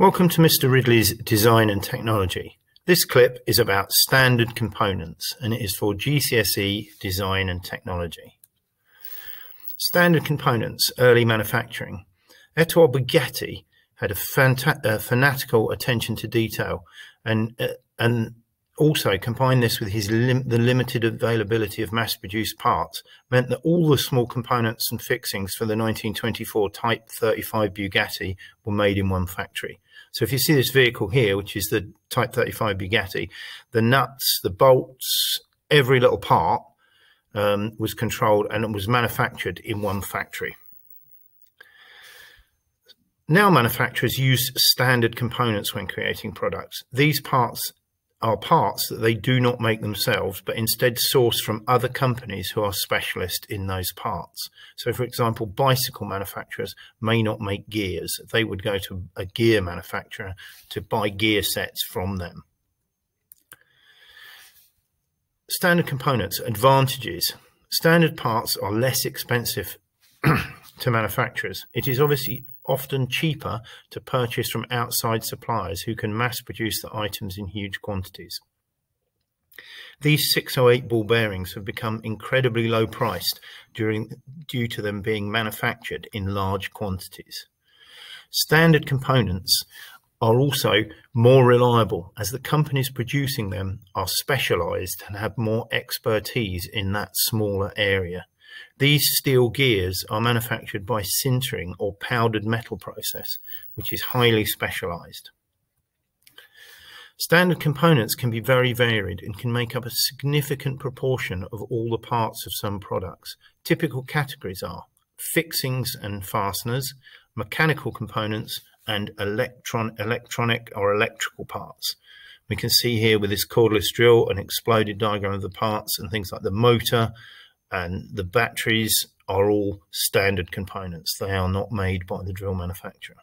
Welcome to Mr. Ridley's Design and Technology. This clip is about standard components and it is for GCSE Design and Technology. Standard components, early manufacturing. Ettore Bugatti had a, a fanatical attention to detail and, uh, and also combine this with his lim the limited availability of mass-produced parts meant that all the small components and fixings for the 1924 Type 35 Bugatti were made in one factory. So if you see this vehicle here, which is the Type 35 Bugatti, the nuts, the bolts, every little part um, was controlled and was manufactured in one factory. Now manufacturers use standard components when creating products. These parts are parts that they do not make themselves, but instead source from other companies who are specialist in those parts. So, for example, bicycle manufacturers may not make gears. They would go to a gear manufacturer to buy gear sets from them. Standard components, advantages. Standard parts are less expensive to manufacturers. It is obviously often cheaper to purchase from outside suppliers who can mass produce the items in huge quantities. These 608 ball bearings have become incredibly low priced during, due to them being manufactured in large quantities. Standard components are also more reliable as the companies producing them are specialized and have more expertise in that smaller area. These steel gears are manufactured by sintering or powdered metal process, which is highly specialized. Standard components can be very varied and can make up a significant proportion of all the parts of some products. Typical categories are fixings and fasteners, mechanical components, and electron, electronic or electrical parts. We can see here with this cordless drill an exploded diagram of the parts and things like the motor, and the batteries are all standard components. They are not made by the drill manufacturer.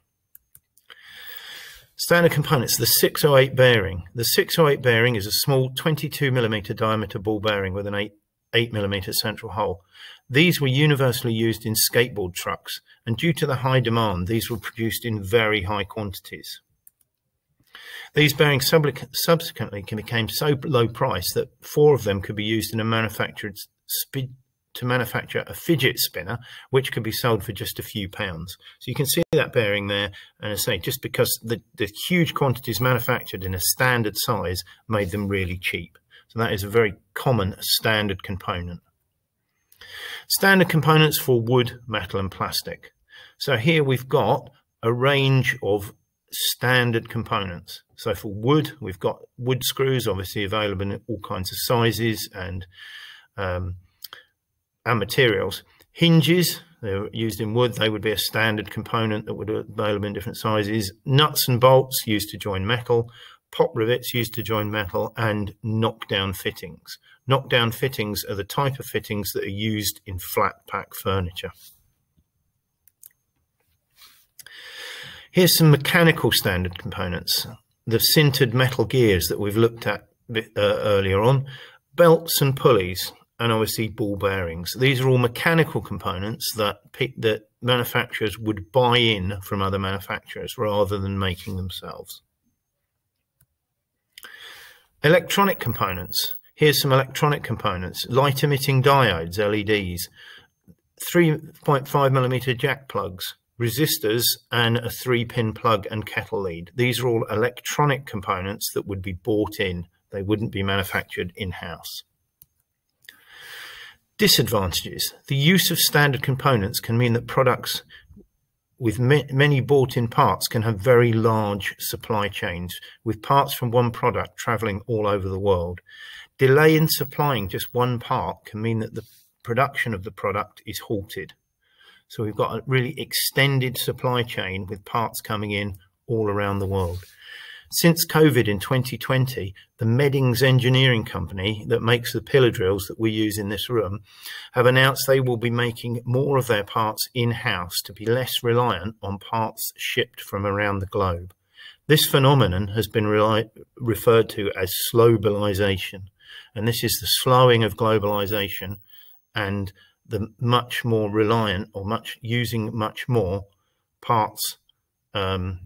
Standard components, the 608 bearing. The 608 bearing is a small 22 millimeter diameter ball bearing with an 8, 8 millimeter central hole. These were universally used in skateboard trucks, and due to the high demand, these were produced in very high quantities. These bearings subsequently became so low price that four of them could be used in a to manufacture a fidget spinner, which could be sold for just a few pounds. So you can see that bearing there, and I say just because the, the huge quantities manufactured in a standard size made them really cheap. So that is a very common standard component. Standard components for wood, metal and plastic. So here we've got a range of standard components. So for wood, we've got wood screws, obviously available in all kinds of sizes and um, and materials. Hinges, they're used in wood, they would be a standard component that would be available in different sizes. Nuts and bolts used to join metal, pop rivets used to join metal, and knockdown fittings. Knockdown fittings are the type of fittings that are used in flat pack furniture. Here's some mechanical standard components. The sintered metal gears that we've looked at uh, earlier on, belts and pulleys, and obviously ball bearings. These are all mechanical components that that manufacturers would buy in from other manufacturers rather than making themselves. Electronic components. Here's some electronic components. Light emitting diodes, LEDs, 3.5 millimeter jack plugs, resistors, and a three pin plug and kettle lead. These are all electronic components that would be bought in. They wouldn't be manufactured in house. Disadvantages. The use of standard components can mean that products with many bought-in parts can have very large supply chains, with parts from one product traveling all over the world. Delay in supplying just one part can mean that the production of the product is halted. So we've got a really extended supply chain with parts coming in all around the world. Since COVID in 2020, the Meddings Engineering Company that makes the pillar drills that we use in this room have announced they will be making more of their parts in-house to be less reliant on parts shipped from around the globe. This phenomenon has been referred to as slowbalization, and this is the slowing of globalization and the much more reliant or much using much more parts um,